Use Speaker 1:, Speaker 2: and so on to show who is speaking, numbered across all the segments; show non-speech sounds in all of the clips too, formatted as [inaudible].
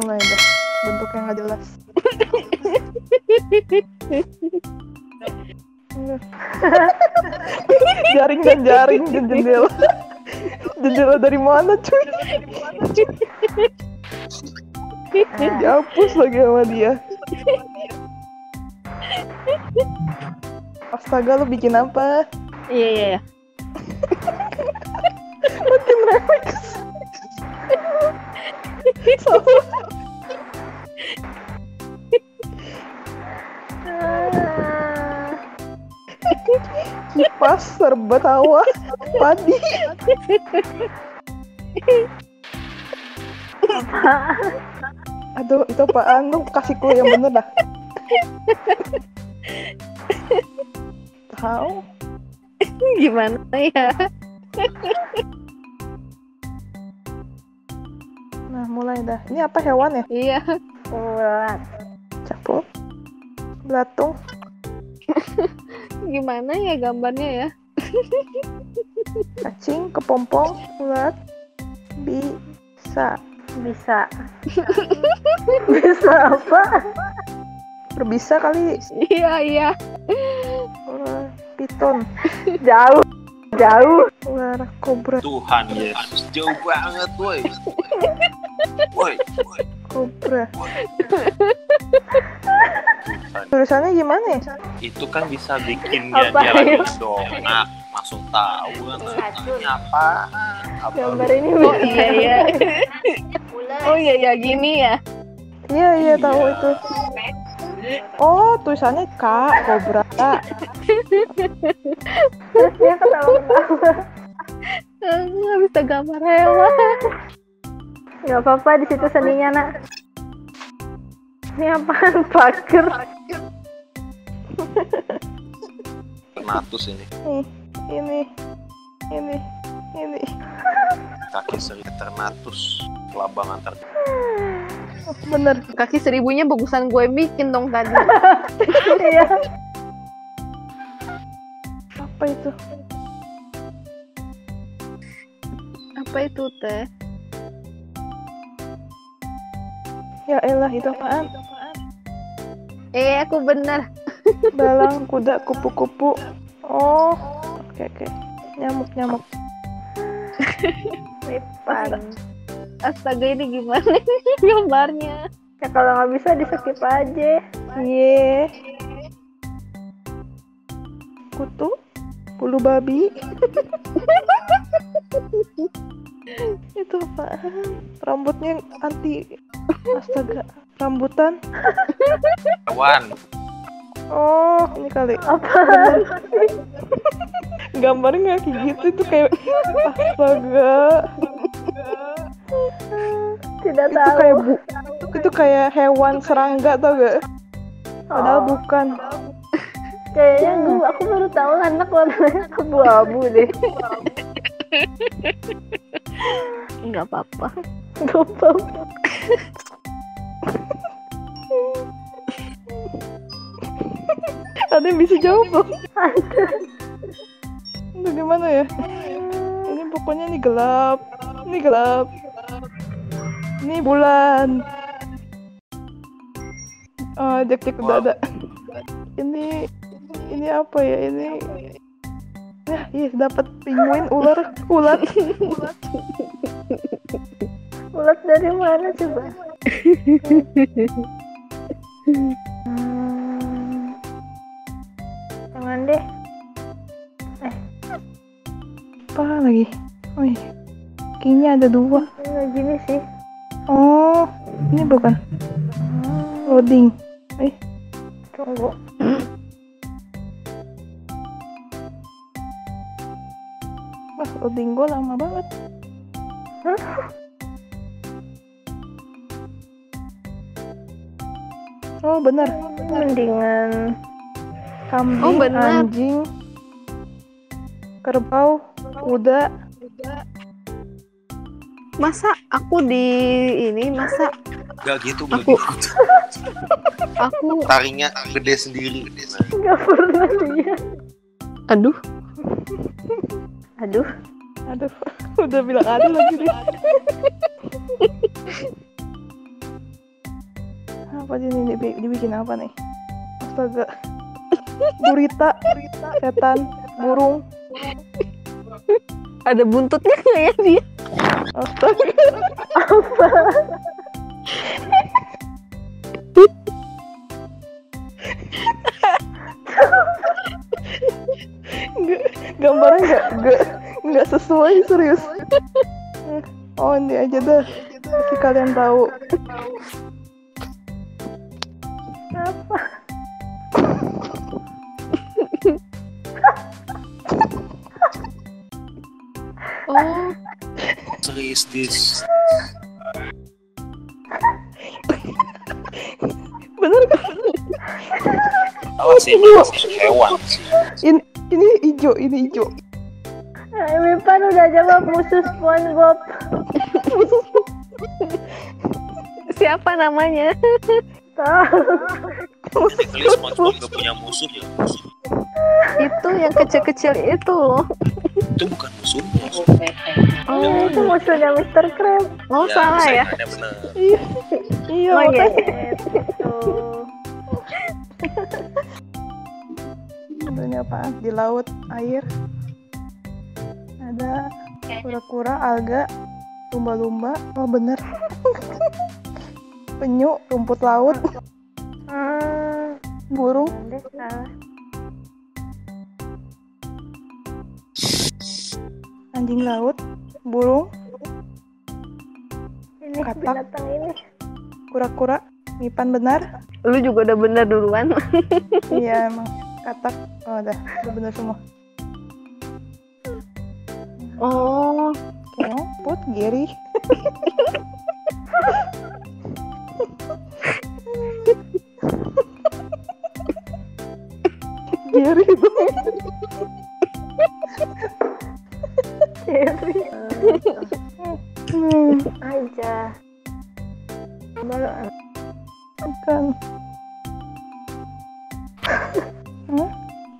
Speaker 1: mulai dah bentuknya nggak jelas. [laughs] Jaring dan jaring dan jendela. Jendela dari mana cuy? Dihapus lagi sama dia. Astaga lu bikin apa?
Speaker 2: Iya iya iya.
Speaker 1: makin remix [laughs] kipas serba tawa. Padi. Aduh itu apaan? Lu kasih clue yang bener dah. Tahu.
Speaker 2: Gimana ya?
Speaker 1: Nah mulai dah ini apa hewan ya
Speaker 2: Iya.
Speaker 3: Ulat.
Speaker 1: capung belatung [laughs]
Speaker 2: Gimana ya gambarnya ya?
Speaker 1: cacing kepompong ulat bisa
Speaker 3: Bisa. [laughs] Bisa apa?
Speaker 1: berbisa kali
Speaker 2: Iya iya.
Speaker 1: ular piton [laughs]
Speaker 3: Jauh. Jauh.
Speaker 1: ular kobra
Speaker 4: Tuhan Yesus jauh banget woi woi Tuhan.
Speaker 1: tulisannya gimana ya
Speaker 4: itu kan bisa bikin dia dia lagi
Speaker 3: ya?
Speaker 4: dongak langsung tahu kan apa apa
Speaker 3: Gambar ini
Speaker 2: Oh iya iya. [laughs] Oh iya iya gini ya.
Speaker 1: iya iya tahu
Speaker 4: Iya.
Speaker 1: itu oh tulisannya kak kobra [laughs]
Speaker 3: Terus dia ketawa-ketawa.
Speaker 2: Nggak bisa gambar hewan.
Speaker 3: Gak apa-apa di situ seninya nak. Ini apaan [laughs] pager?
Speaker 4: Ternatus ini
Speaker 1: nih ini ini ini
Speaker 4: kaki seri ternatus kelabangan ter
Speaker 1: oh, bener
Speaker 2: Kaki seribunya bagusan gue bikin dong tadi. [laughs]
Speaker 3: Iya.
Speaker 1: apa itu
Speaker 2: Apa itu teh?
Speaker 1: Ya elah itu apaan
Speaker 2: Eh aku bener. [laughs]
Speaker 1: Balang kuda kupu-kupu. Oh, oke oke. Nyamuk nyamuk.
Speaker 3: Lipan.
Speaker 2: Astaga ini gimana [laughs] gambarnya?
Speaker 3: Ya kalau nggak bisa di skip aja.
Speaker 1: Ye. Kutu, bulu babi. [laughs] Itu apaan? Rambutnya anti astaga. Rambutan.
Speaker 4: hewan
Speaker 1: Oh, ini kali.
Speaker 3: Apa?
Speaker 1: Gambarnya nggak kayak gitu itu kayak astaga.
Speaker 3: Tidak
Speaker 1: Itu
Speaker 3: tahu.
Speaker 1: kayak bu itu kayak hewan serangga tau gak? Padahal
Speaker 3: Oh.
Speaker 1: bukan.
Speaker 3: Kayaknya gue aku baru tahu anak warnanya abu-abu deh.
Speaker 2: Enggak apa-apa.
Speaker 3: Gak apa-apa.
Speaker 1: Ada yang bisa jawab dong. Itu gimana ya? Ini pokoknya ini gelap. Ini gelap. Ini bulan. Oh, Jack Jack udah ada. Ini ini apa ya? Ini Ya, iya dapat penguin, ular, ulat.
Speaker 3: Ulat dari mana coba? [laughs] Hmm. Jangan deh.
Speaker 1: Apa lagi? Oh iya. Kayaknya ada dua.
Speaker 3: Nggak gini sih.
Speaker 1: Oh, ini bukan loading. Eh,
Speaker 3: Tunggu. [clears throat]
Speaker 1: wah loading gue lama banget. [laughs] Oh benar,
Speaker 3: Mendingan
Speaker 1: kambing,
Speaker 2: Oh, benar.
Speaker 1: anjing, kerbau, kuda.
Speaker 2: Masa aku di ini masa
Speaker 4: Gak gitu
Speaker 2: Aku-
Speaker 4: begitu. [laughs]
Speaker 2: aku
Speaker 4: Taringnya gede sendiri. Nah,
Speaker 3: nggak pernah lihat.
Speaker 2: aduh
Speaker 3: Aduh.
Speaker 1: Aduh, [laughs] udah bilang ada lagi. [laughs] Apa ini dibi- dibikin apa nih? Astaga. Gurita, setan, burung.
Speaker 2: Ada buntutnya nggak ya dia?
Speaker 1: Astaga. Nggak, gambarnya nggak nggak nggak sesuai serius. Oh ini aja dah. Kalian tahu.
Speaker 4: Serius this.
Speaker 1: Bener kan?
Speaker 4: Awas ini masih hewan sih.
Speaker 1: Ini ini hijau, ini hijau.
Speaker 3: Nah, Mipan udah jawab musuh SpongeBob.
Speaker 2: siapa namanya?
Speaker 3: Tahu.
Speaker 4: SpongeBob gak punya musuh ya.
Speaker 2: Itu yang kecil-kecil itu loh.
Speaker 4: Itu bukan musuhnya.
Speaker 2: Oh,
Speaker 3: Itu musuhnya Mr. Krab.
Speaker 2: oh salah ya.
Speaker 4: bener. [laughs]
Speaker 1: Iya,
Speaker 2: Oh iya.
Speaker 1: Contohnya apaan? Di laut, air. Ada kura-kura, alga, lumba-lumba. Oh bener. [laughs] Penyu, rumput laut,
Speaker 3: Hmm,
Speaker 1: burung,
Speaker 3: salah.
Speaker 1: Anjing laut, burung,
Speaker 3: Ini
Speaker 1: Katak.
Speaker 3: binatang ini.
Speaker 1: kura-kura, mipan benar.
Speaker 2: Lu juga udah bener duluan. [laughs]
Speaker 1: iya emang katak. Oh udah, udah bener semua.
Speaker 2: Oh,
Speaker 1: Keong, put, giri. Giri itu.
Speaker 3: Jerry.
Speaker 1: Hmm,
Speaker 3: Aja.
Speaker 1: Bukan. Hah?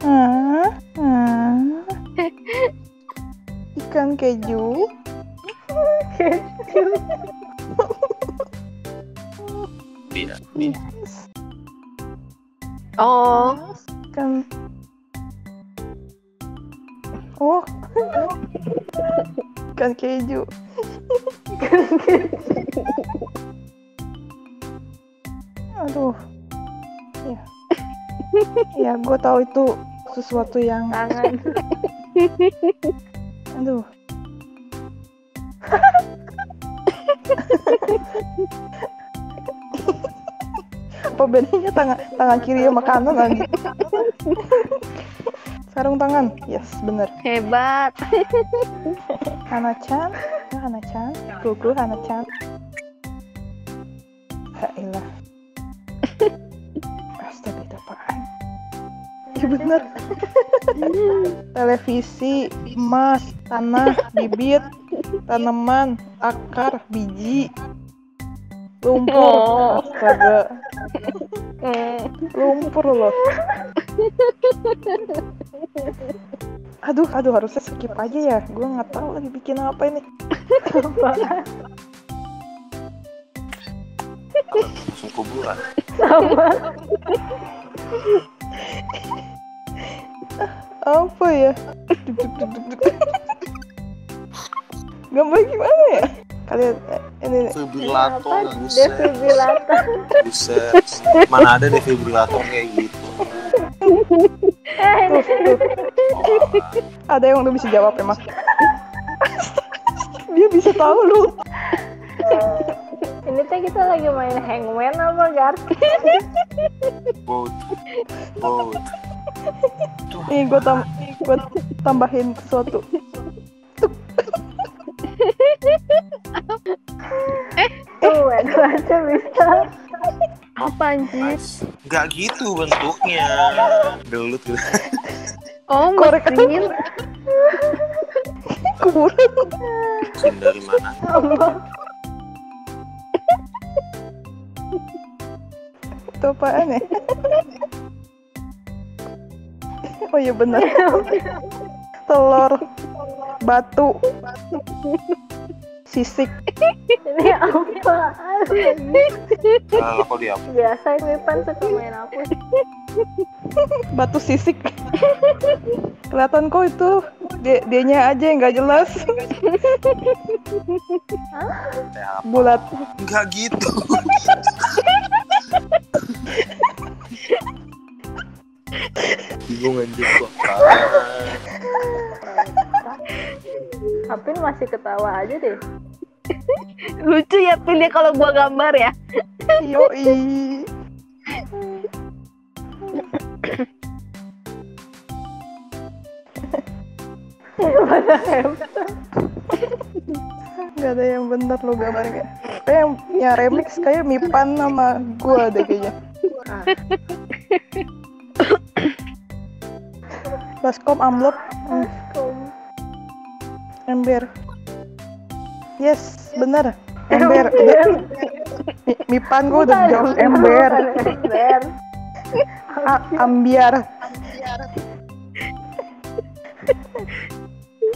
Speaker 1: Hah? Hah? Ikan keju.
Speaker 4: Dia. dia.
Speaker 2: oh,
Speaker 1: Ikan. Oh. Ikan keju. Aduh. Ya. Ya, gue tahu itu sesuatu yang
Speaker 3: tangan.
Speaker 1: aduh. Apa bedanya tangan tangan kiri sama kanan lagi? Sarung tangan, yes bener.
Speaker 2: hebat. [laughs]
Speaker 1: Hana-chan, ya Hana-chan, kuku Hana-chan. Ya ilah. [laughs] Astaga itu apaan? Iya bener. [laughs] Televisi, emas, tanah, bibit, tanaman, akar, biji, lumpur. Astaga,
Speaker 2: Hmm.
Speaker 1: lumpur loh. Aduh, aduh harusnya skip aja ya. Gue nggak tahu lagi bikin apa ini.
Speaker 4: Langsung kuburan.
Speaker 3: Sama.
Speaker 1: apa ya gambar gimana ya kalian eh, ini
Speaker 4: buset.
Speaker 3: Defibrillator.
Speaker 4: Buset. Mana ada defibrillator kayak gitu.
Speaker 3: Eh, ini
Speaker 1: tuh, tuh. ada yang udah bisa jawab emang [laughs] dia bisa tahu lu
Speaker 3: ini teh kita lagi main hangman apa gar?
Speaker 4: Boat. Boat.
Speaker 1: nih gue tam gue tambahin sesuatu
Speaker 3: Tuh, aduh aja bisa.
Speaker 2: Apa anjir?
Speaker 4: Gak gitu bentuknya. Belut gitu.
Speaker 2: Oh,
Speaker 1: Korek.
Speaker 2: mesin. [laughs]
Speaker 1: kurang
Speaker 4: Mesin dari mana?
Speaker 3: Allah.
Speaker 1: itu apaan ya oh iya benar [laughs] telur batu sisik.
Speaker 3: Ini apa?
Speaker 4: Ah, kok dia
Speaker 3: Biasa Mipan suka main apa?
Speaker 1: Batu sisik. Kelihatan kok itu dia dianya aja yang nggak jelas. Bulat.
Speaker 4: Enggak gitu. Bingung anjir kok.
Speaker 3: Apin masih ketawa aja deh. [laughs]
Speaker 2: Lucu ya ya kalau gua gambar ya.
Speaker 1: Yoi. Gak ada yang bener lo gambarnya. Kayak yang, yang remix kayak Mipan sama gua deh kayaknya. Baskom amplop hmm, ember. Yes, bener. [laughs] Ember. Udah. Mipan gua udah jauh ember.
Speaker 3: Ember.
Speaker 1: Ambiar.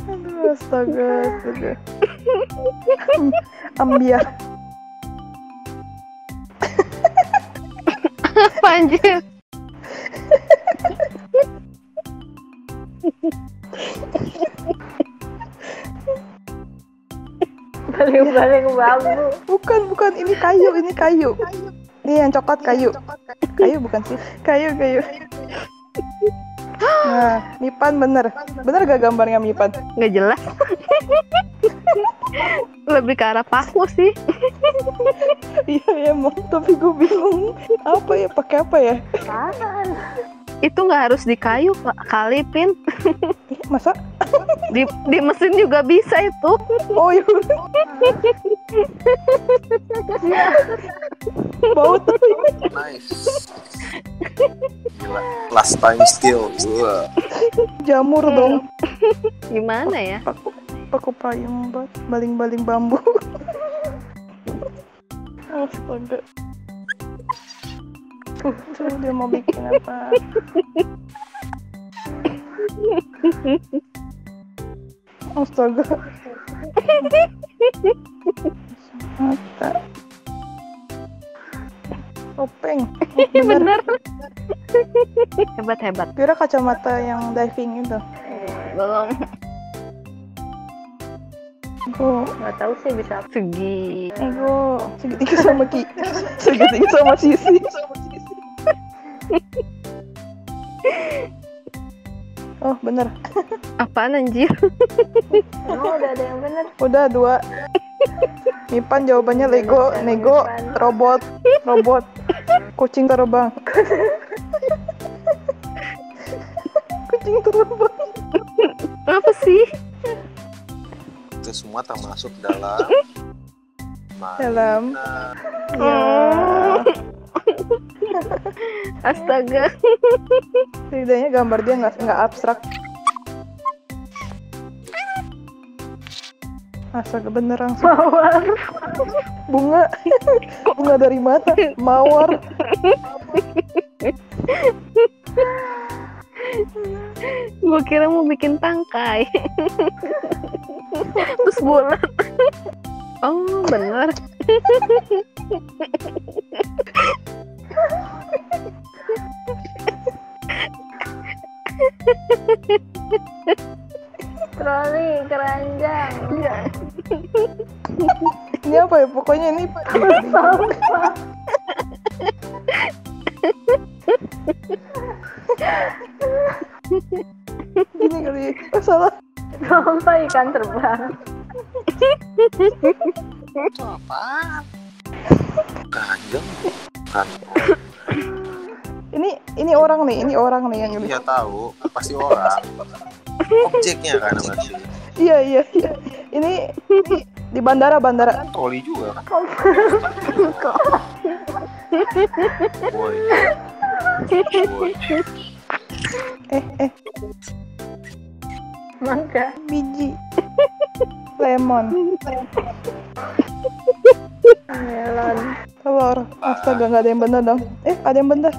Speaker 1: Aduh, astaga, astaga. Am- ambiar.
Speaker 2: Apa [laughs] anjir? [laughs]
Speaker 3: Baling-baling bambu.
Speaker 1: Bukan, bukan. Ini kayu, ini kayu. Ini yang coklat kayu. Kayu bukan sih? Kayu, kayu. Nah, Mipan bener. Bener gak gambarnya Mipan?
Speaker 2: Nggak jelas. Lebih ke arah paku sih.
Speaker 1: Iya emang, tapi gue bingung. Apa ya, pakai apa ya?
Speaker 3: Apaan?
Speaker 2: Itu nggak harus di kayu Pak. kali Pin. [laughs]
Speaker 1: Masa?
Speaker 2: Di, di mesin juga bisa itu.
Speaker 1: Oh iya. Bau tapi.
Speaker 4: Nice. Gila. Last time skill. Wah.
Speaker 1: Jamur dong.
Speaker 2: Gimana ya?
Speaker 1: Paku, paku payung buat baling-baling bambu. Astaga. Tuh, dia mau bikin apa? Astaga. Mata. Topeng. Oh, [laughs] bener.
Speaker 2: Bener. hebat hebat.
Speaker 1: Kira kacamata yang diving itu.
Speaker 2: Belum
Speaker 1: Gue,
Speaker 3: Nggak tahu sih bisa
Speaker 2: segi.
Speaker 1: gue segitiga sama Ki. Segitiga sama Sisi. Oh bener,
Speaker 2: Apaan anjir?
Speaker 3: Emang udah ada yang bener?
Speaker 1: udah dua. Mipan jawabannya Lego, Nego, robot, robot, kucing terbang. kucing terbang.
Speaker 2: Apa sih?
Speaker 4: Itu semua termasuk dalam
Speaker 1: Dalam.
Speaker 4: mainan.
Speaker 1: Ya, [laughs]
Speaker 2: Astaga. [laughs]
Speaker 1: setidaknya gambar dia nggak nggak abstrak. Astaga beneran.
Speaker 3: Mawar.
Speaker 1: bunga [laughs] bunga dari mana mawar
Speaker 2: Gue kira mau bikin tangkai. Terus bulat. Oh, bener.
Speaker 3: Troli, keranjang.
Speaker 1: ini apa ya pokoknya ini ini kali oh, salah
Speaker 3: Apa ikan terbang?
Speaker 4: Itu apa? Keranjang. Kan.
Speaker 1: ini ini orang nih ini orang nih yang ini
Speaker 4: Iya tahu. Pasti orang. Objeknya kan [laughs] berarti.
Speaker 1: iya iya iya ini di bandara bandara
Speaker 4: Troli juga kan. Boy. Boy.
Speaker 1: eh eh
Speaker 3: Mangga.
Speaker 1: biji lemon [laughs]
Speaker 3: Melon.
Speaker 1: telur astaga nggak ada yang bener dong eh ada yang bener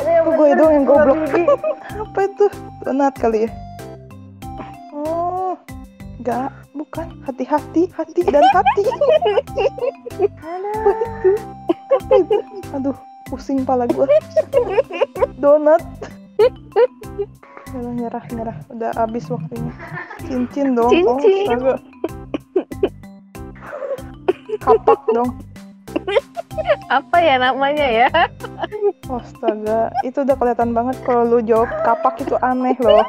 Speaker 3: Ada yang
Speaker 1: Kok gue dong yang goblok [laughs] apa itu donat kali ya oh Enggak, bukan. Hati-hati, hati dan hati. [laughs] Apa itu? Apa itu? Aduh, pusing pala gue. Donat. Udah nyerah, nyerah. Udah habis waktunya. Cincin dong.
Speaker 2: Cincin.
Speaker 1: Oh. Kapak dong. [laughs]
Speaker 2: Apa ya namanya ya?
Speaker 1: Astaga, itu udah kelihatan banget kalau lu jawab kapak itu aneh loh.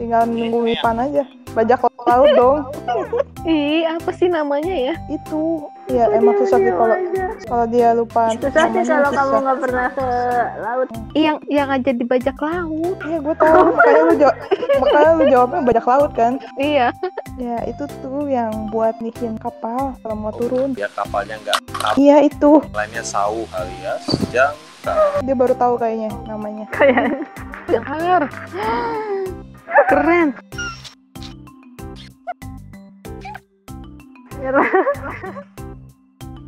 Speaker 1: Tinggal nunggu Wipan aja. Bajak laut dong. [laughs]
Speaker 2: Ih, apa sih namanya ya?
Speaker 1: Itu ya emang susah sih kalau kalau dia lupa.
Speaker 3: Susah sih kalau kamu nggak pernah ke laut.
Speaker 2: Yang yang aja di bajak laut.
Speaker 1: Iya gue tahu [laughs] makanya lu jawab makanya lu jawabnya bajak laut kan.
Speaker 2: Iya.
Speaker 1: Ya itu tuh yang buat nihin kapal kalau mau turun.
Speaker 4: Biar kapalnya nggak
Speaker 1: Iya itu
Speaker 4: lainnya sau alias jang.
Speaker 1: dia baru tahu kayaknya namanya.
Speaker 3: Kayak. [gasps]
Speaker 2: Keren.
Speaker 3: Nyerah.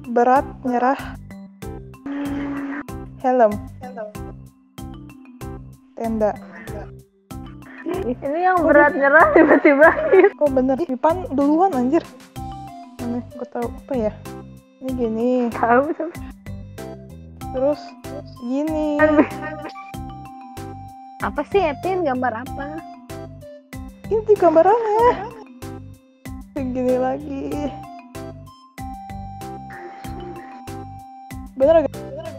Speaker 1: Berat nyerah. Helm. Tenda.
Speaker 3: Ini yang berat nyerah tiba-tiba.
Speaker 1: Oh bener, Wipan duluan anjir. Aneh, gue tahu apa ya? Ini gini,
Speaker 3: Tahu tapi
Speaker 1: terus gini.
Speaker 2: Apa sih Epin gambar apa?
Speaker 1: Ini gambarannya. Gini lagi. Bener gak?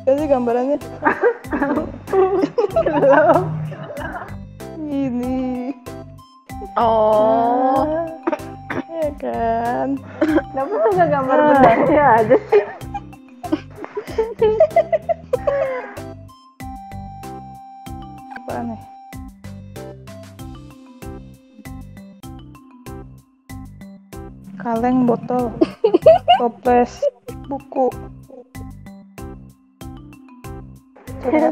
Speaker 1: Gak sih gambarannya? [laughs] Gini.
Speaker 2: Oh.
Speaker 1: Ya kan?
Speaker 3: kenapa suka gambar bedanya [laughs] aja sih?
Speaker 1: Apa aneh? Kaleng botol, [laughs] toples, buku.
Speaker 3: Saya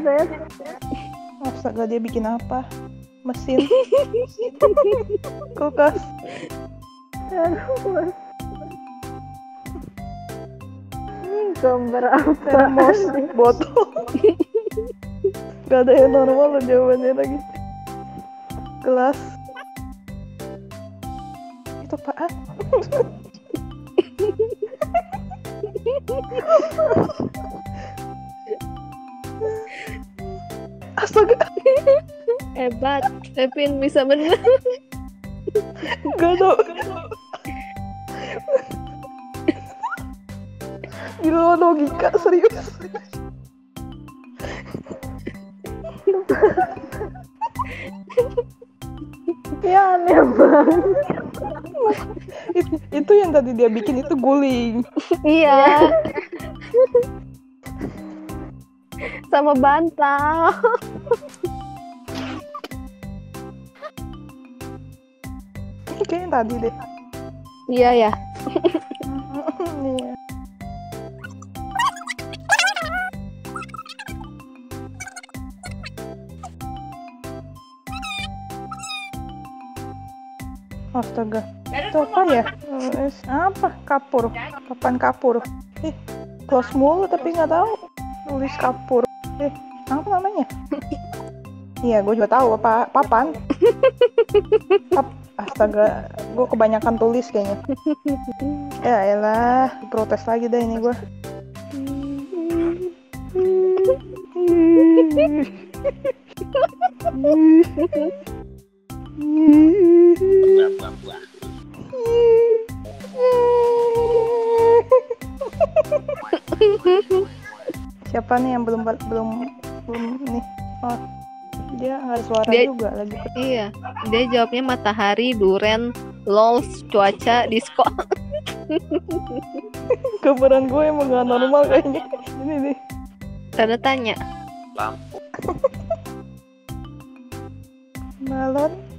Speaker 1: Astaga dia bikin apa? Mesin, [laughs] kulkas.
Speaker 3: Ini gambar apa?
Speaker 1: termos, botol. Gak ada yang normal loh jawabannya lagi. Gelas. Itu apaan? Astaga,
Speaker 2: Hebat. Epin bisa bener.
Speaker 1: gak tau. Gila logika serius.
Speaker 3: Ya aneh banget.
Speaker 1: It- itu yang tadi dia bikin itu guling.
Speaker 2: iya. [laughs] Sama bantal.
Speaker 1: Kayaknya yang tadi deh.
Speaker 2: Iya ya.
Speaker 1: Iya. Astaga, itu apa ya? Eh, apa? Kapur. Papan kapur. Eh, close mulu tapi nggak tahu. Tulis kapur. Eh, apa namanya? Iya, gue juga tahu apa papan. Pap- Astaga, gue kebanyakan tulis kayaknya. Ya elah, protes lagi dah ini gue. Siapa nih yang belum belum belum nih? Oh, dia nggak ada suara
Speaker 2: Dia-
Speaker 1: juga lagi.
Speaker 2: Iya. Dia jawabnya matahari, duren, lol, cuaca, disco. [laughs]
Speaker 1: Gambaran gue emang nggak normal kayaknya. Ini nih.
Speaker 2: Tanda tanya.
Speaker 4: Lampu.
Speaker 1: Balon.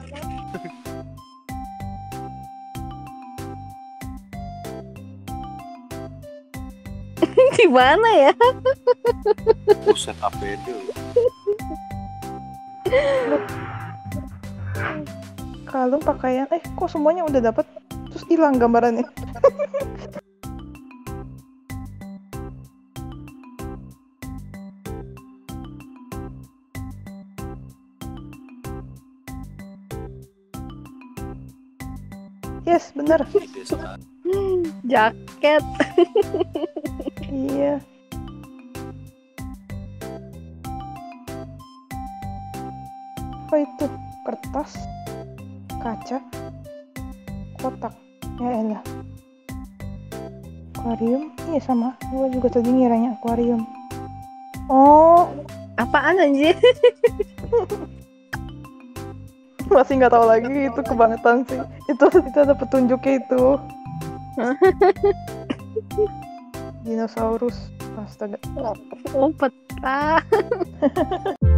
Speaker 1: [laughs]
Speaker 2: di mana ya?
Speaker 4: Buset APD ya
Speaker 1: Kalung pakaian, eh kok semuanya udah dapat terus hilang gambarannya. yes, benar
Speaker 4: iya, iya.
Speaker 2: jaket. [laughs]
Speaker 1: iya. Apa itu? Kertas? Kaca? Kotak? Ya elah akuarium? Iya sama. Gua juga tadi ngiranya akuarium. Oh.
Speaker 2: Apaan anjir? [laughs]
Speaker 1: masih nggak tahu lagi itu kebangetan sih. Itu itu ada petunjuknya itu [laughs] dinosaurus. Astaga.
Speaker 2: Oh, peta. [laughs]